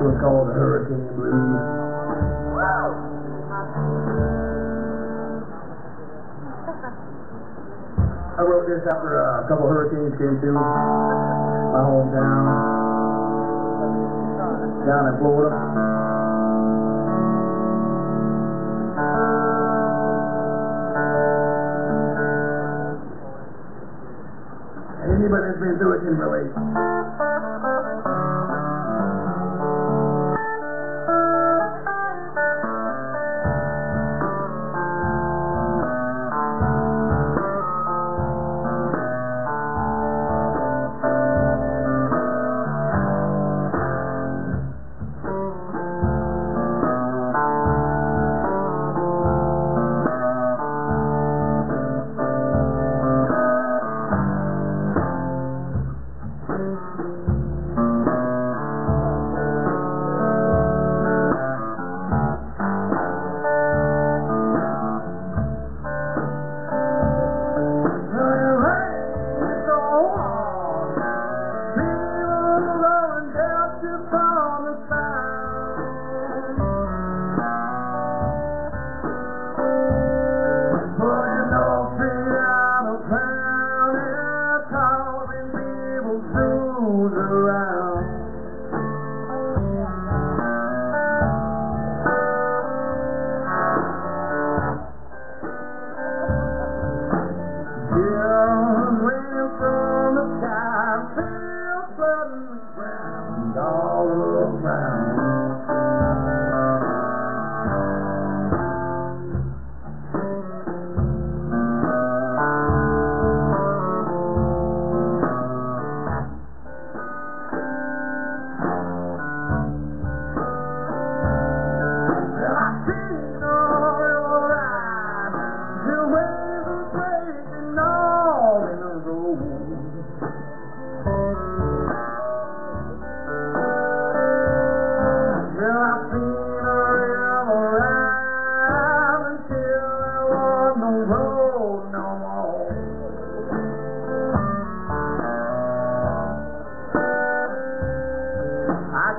Hurricane. I wrote this after uh, a couple hurricanes came through my hometown down in Florida. Anybody that's been through it can relate.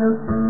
The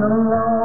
Lord.